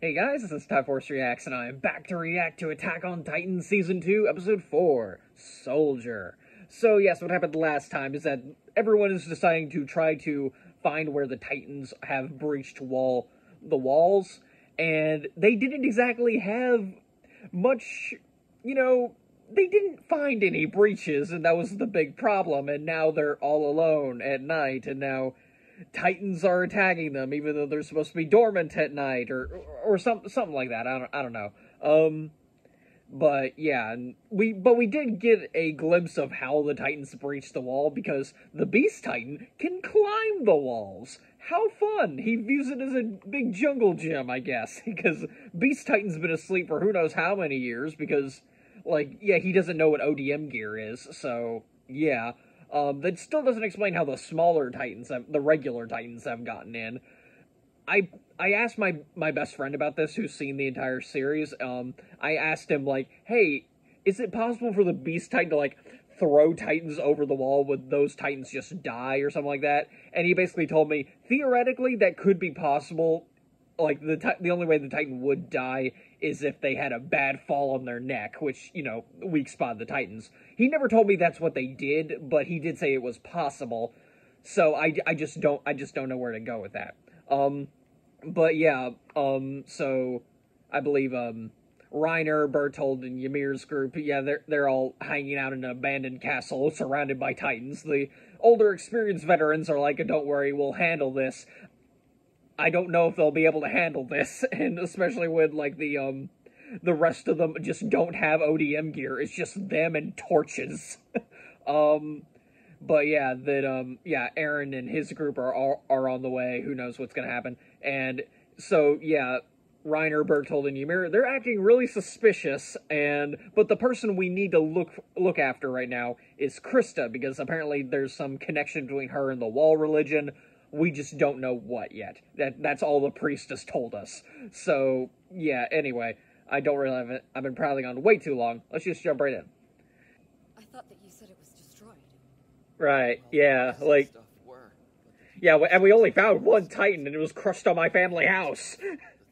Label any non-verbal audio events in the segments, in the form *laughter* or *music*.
Hey guys, this is TyForest Reacts, and I am back to react to Attack on Titan Season 2, Episode 4, Soldier. So yes, what happened last time is that everyone is deciding to try to find where the Titans have breached wall the walls, and they didn't exactly have much, you know, they didn't find any breaches, and that was the big problem, and now they're all alone at night, and now Titans are attacking them, even though they're supposed to be dormant at night, or or some something like that. I don't I don't know. Um, but yeah, we but we did get a glimpse of how the Titans breached the wall because the Beast Titan can climb the walls. How fun! He views it as a big jungle gym, I guess, *laughs* because Beast Titan's been asleep for who knows how many years. Because, like, yeah, he doesn't know what ODM gear is, so yeah. Um, that still doesn't explain how the smaller Titans, have, the regular Titans, have gotten in. I I asked my my best friend about this, who's seen the entire series. Um, I asked him like, "Hey, is it possible for the Beast Titan to like throw Titans over the wall with those Titans just die or something like that?" And he basically told me theoretically that could be possible. Like the the only way the Titan would die is if they had a bad fall on their neck, which, you know, weak spot the Titans. He never told me that's what they did, but he did say it was possible. So I, I just don't I just don't know where to go with that. Um but yeah, um so I believe um Reiner, Bertolt, and Ymir's group, yeah, they're they're all hanging out in an abandoned castle *laughs* surrounded by titans. The older experienced veterans are like, "Don't worry, we'll handle this." I don't know if they'll be able to handle this, *laughs* and especially with like the um the rest of them just don't have ODM gear. It's just them and torches. *laughs* um but yeah, that um yeah, Eren and his group are are, are on the way. Who knows what's gonna happen? And so yeah, Reiner, Bertolt, and Ymir, they're acting really suspicious, and but the person we need to look look after right now is Krista, because apparently there's some connection between her and the Wall religion, we just don't know what yet. That that's all the priestess told us. So yeah. Anyway, I don't really have it. I've been prattling on way too long. Let's just jump right in. I thought that you said it was destroyed. Right. Yeah. Like. Yeah, and we only found one Titan, and it was crushed on my family house. *laughs* the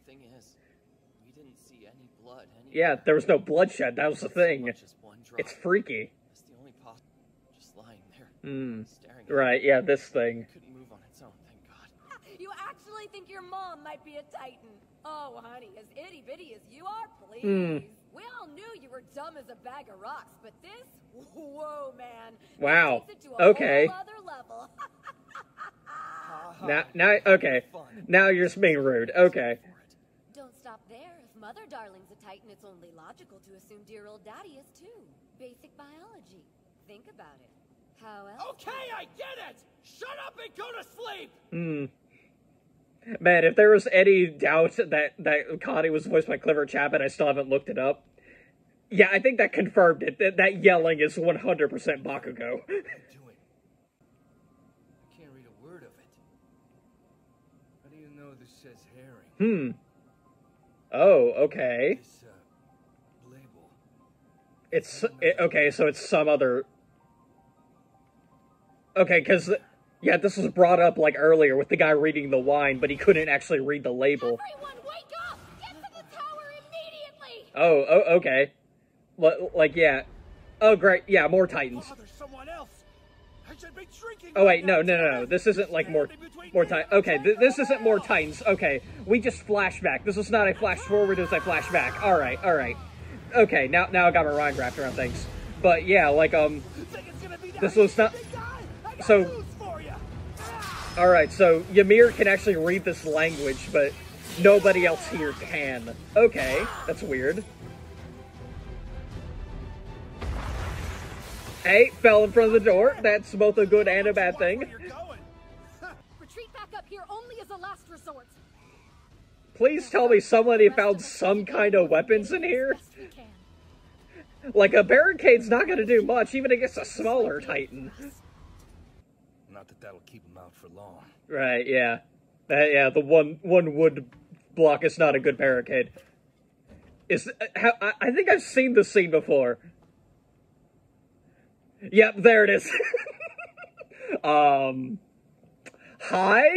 thing is, we didn't see any blood. Any yeah, there was no bloodshed. That was the thing. It's freaky. It's the only possible. Just lying there, mm. Right. Yeah, this thing. You actually think your mom might be a titan? Oh, honey, as itty bitty as you are, please. Mm. We all knew you were dumb as a bag of rocks, but this, *laughs* whoa, man. Wow. okay. *laughs* now, now, okay. Now you're just being rude. Okay. Don't stop there. If Mother Darling's a titan, it's only logical to assume dear old daddy is too. Basic biology. Think about it. How else? Okay, I get it! Shut up and go to sleep! Hmm. Man, if there was any doubt that that Connie was voiced by Clifford Chapman, I still haven't looked it up. Yeah, I think that confirmed it. That, that yelling is 100% Bakugo. I can't read a word of it. How do you know this says herring? Hmm. Oh, okay. This, uh. It's it, okay, so it's some other. Okay, because yeah, this was brought up like earlier with the guy reading the wine, but he couldn't actually read the label. Everyone, wake up! Get to the tower immediately! Oh, oh okay. L like, yeah. Oh, great. Yeah, more Titans. Oh wait, no, no, no, no. This isn't like more, more Titans. Okay, th this isn't more Titans. Okay, we just flashback. This is not a flash forward. This is a flashback. All right, all right. Okay, now, now I got my mind wrapped around things. But yeah, like um, this was not. So Alright, so Ymir can actually read this language, but nobody else here can. Okay, that's weird. Hey, fell in front of the door. That's both a good and a bad thing. *laughs* Retreat back up here only as a last resort. Please tell me somebody found some kind of weapons in here. Like, a barricade's not gonna do much, even against a smaller titan. Not that that'll keep him out for long. Right, yeah. Uh, yeah, the one one wood block is not a good barricade. Is uh, I, I think I've seen this scene before. Yep, there it is. *laughs* um, hi.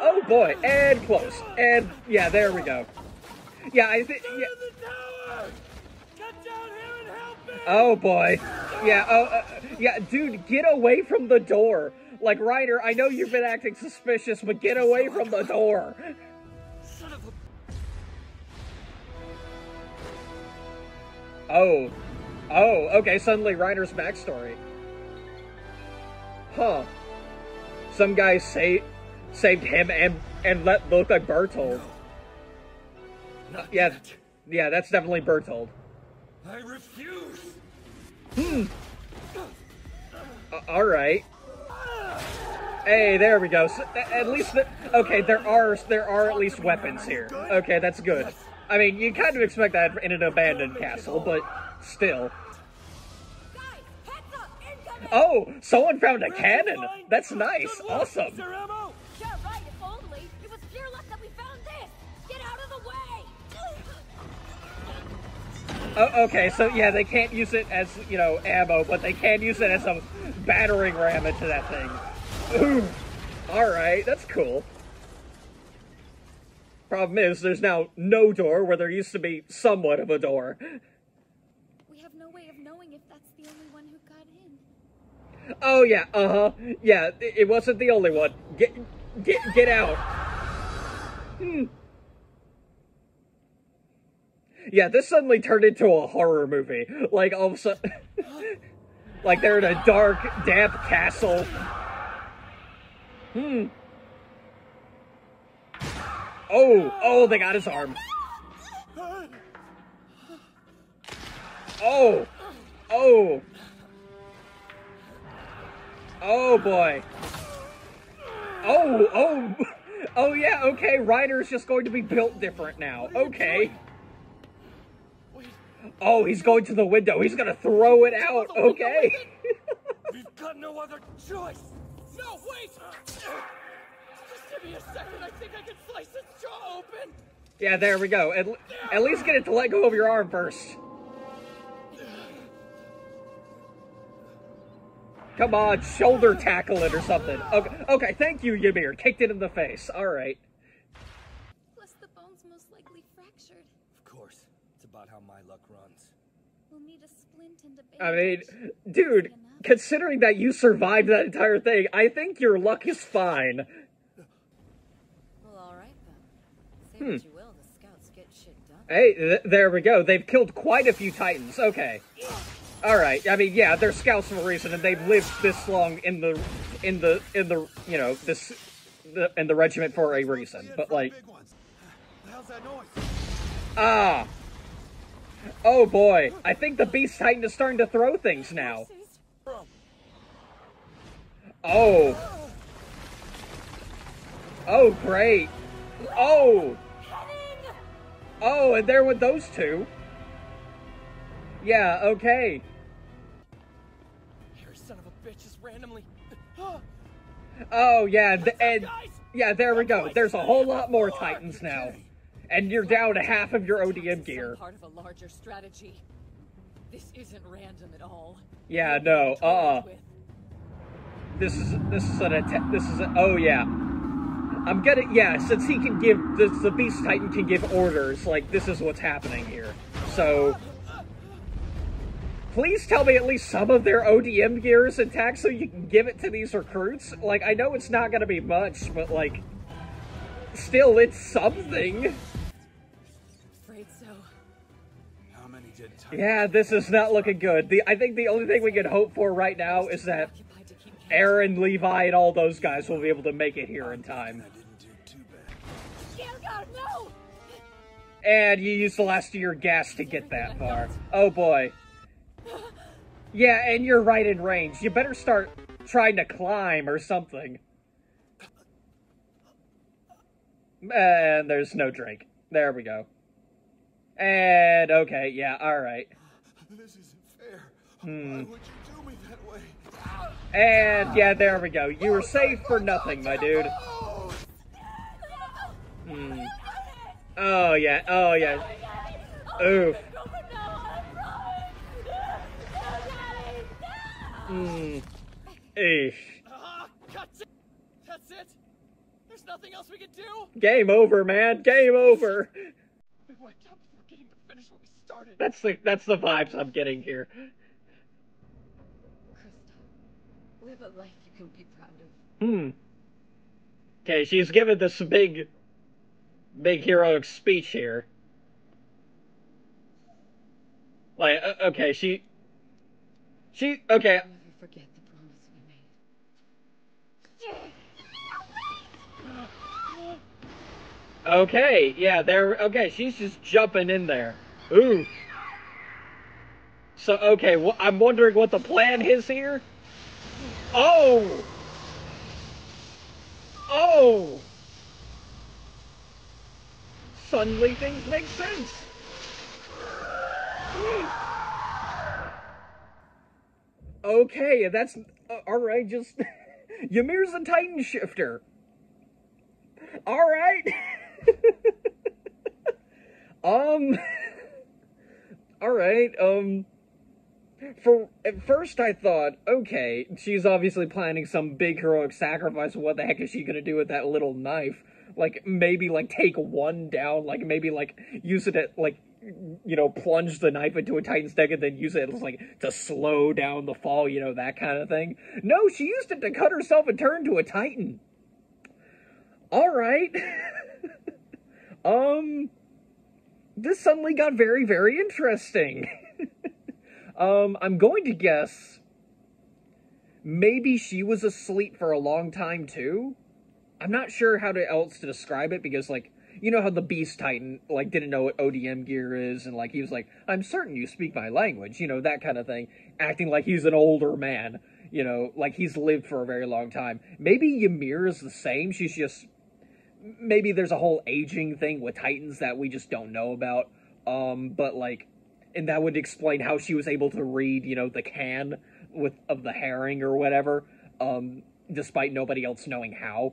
Oh boy, and close, and yeah, there we go. Yeah, I think. Yeah. Oh boy. Yeah. Oh, uh, yeah, dude, get away from the door. Like Reiner, I know you've been acting suspicious, but get away from the door. Son of a... Oh. Oh, okay, suddenly Reiner's backstory. Huh. Some guy sa- saved him and and let look like Bertolt. Not Yeah, yet. yeah, that's definitely Bertolt. I refuse! Uh, all right. Hey, there we go. So, at least, the, okay, there are there are at least weapons here. Okay, that's good. I mean, you kind of expect that in an abandoned castle, but still. Oh, someone found a cannon. That's nice. Awesome. Oh, okay, so yeah, they can't use it as you know ammo, but they can use it as a battering ram into that thing. *sighs* All right, that's cool. Problem is, there's now no door where there used to be somewhat of a door. We have no way of knowing if that's the only one who got in. Oh yeah, uh huh. Yeah, it it wasn't the only one. Get, get, get out. Hmm. Yeah, this suddenly turned into a horror movie. Like all of a sudden, *laughs* like they're in a dark, damp castle. Hmm. Oh, oh, they got his arm. Oh, oh. Oh boy. Oh, oh, *laughs* oh yeah, okay, Reiner's just going to be built different now. Okay. Oh, he's going to the window. He's gonna throw it out. Okay. we've got no other choice! No, wait! Just give me a second, I think I can slice its jaw open! yeah, there we go. At, at least get it to let go of your arm first. Come on, shoulder tackle it or something. Okay, okay, thank you, Ymir. Kicked it in the face. All right. Plus, the bone's most likely fractured. Of course. It's about how my luck runs. We'll need a splint and a I mean, dude, considering that you survived that entire thing, I think your luck is fine. Well, alright then. Say Hmm. what you will, the scouts get shit done. Hey, th- there we go. They've killed quite a few titans. Okay. All right. I mean, yeah, they're scouts for a reason, and they've lived this long in the, in the, in the, you know, this, the, in the regiment for a reason. But like, The hell's that noise? ah, oh boy, I think the beast titan is starting to throw things now. Oh, oh great, oh, oh, and there with those two. Yeah. Okay. Here, son of a bitch, just randomly. *gasps* Oh yeah, th- and yeah, there we go. There's a whole lot more titans now, and you're down to half of your ODM gear. Part of a larger strategy. This isn't random at all. Yeah, no, uh, uh this is this is an atta- this is a, oh yeah. I'm gonna yeah, since he can give this the Beast Titan can give orders like this is what's happening here. So please tell me at least some of their ODM gear is intact so you can give it to these recruits. Like I know it's not gonna be much, but like still it's something. Yeah, this is not looking good. The I think the only thing we can hope for right now is that. Eren, Levi, and all those guys will be able to make it here in time. And you used the last of your gas to get that far. Oh boy. Yeah, and you're right in range. You better start trying to climb or something. And there's no drink. There we go. And okay, yeah, alright. This isn't fair. Hmm. Why would you do me that way? And yeah, there we go. You were saved for nothing, my dude. Oh! Hmm. Oh yeah, oh yeah. Oof. Hmm. Eesh. Cut it! That's it! There's nothing else we can do? Game over, man. Game over. We wiped out before getting to finish what we started. That's the that's the vibes I'm getting here. Krista, live a life you can be proud of. Hmm. Okay, she's given this big, big heroic speech here. Like, uh, okay, she, she, okay, Never forget the promise we made. okay, yeah, there, okay, she's just jumping in there. Ooh. So, okay, well, I'm wondering what the plan is here. Oh! Oh! Suddenly things make sense. Okay, that's uh, all right. Just *laughs* Ymir's a Titan shifter. All right. *laughs* um. *laughs* All right. Um. For at first, I thought, okay, she's obviously planning some big heroic sacrifice. What the heck is she gonna do with that little knife? Like maybe like take one down. Like maybe like use it at like you know plunge the knife into a Titan's neck and then use it like to slow down the fall. You know that kind of thing. No, she used it to cut herself and turn to a Titan. All right. *laughs* um. This suddenly got very, very interesting. *laughs* Um, I'm going to guess maybe she was asleep for a long time too. I'm not sure how to else to describe it because like you know how the Beast Titan like didn't know what ODM gear is and like he was like I'm certain you speak my language, you know that kind of thing, acting like he's an older man, you know, like he's lived for a very long time. Maybe Ymir is the same. She's just maybe there's a whole aging thing with Titans that we just don't know about. Um, but like and that would explain how she was able to read, you know, the can with of the herring or whatever, um, despite nobody else knowing how.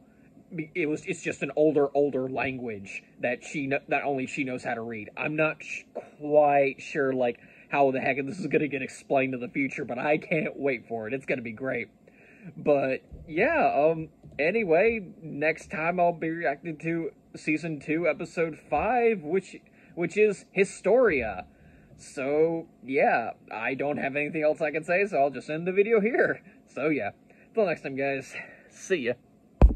It was it's just an older older language that she not only she knows how to read. I'm not sh- quite sure like how the heck this is going to get explained in the future, but I can't wait for it. It's going to be great. But yeah, um anyway, next time I'll be reacting to season 2 episode 5 which which is Historia. So, yeah, I don't have anything else I can say, so I'll just end the video here. So, yeah. Till next time, guys. *laughs* See ya.